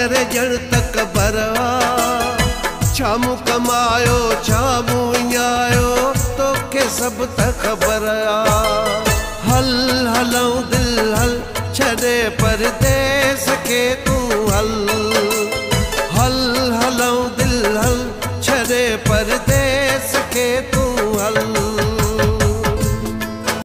यर जड़ तक भरवा छामू कमायो, छामू आयो तोखे सभ त ख़बर आहे हल हलूं दिल, हल छॾे परदेस के तू हल। हल हलूं दिल, हल छॾे परदेस के तू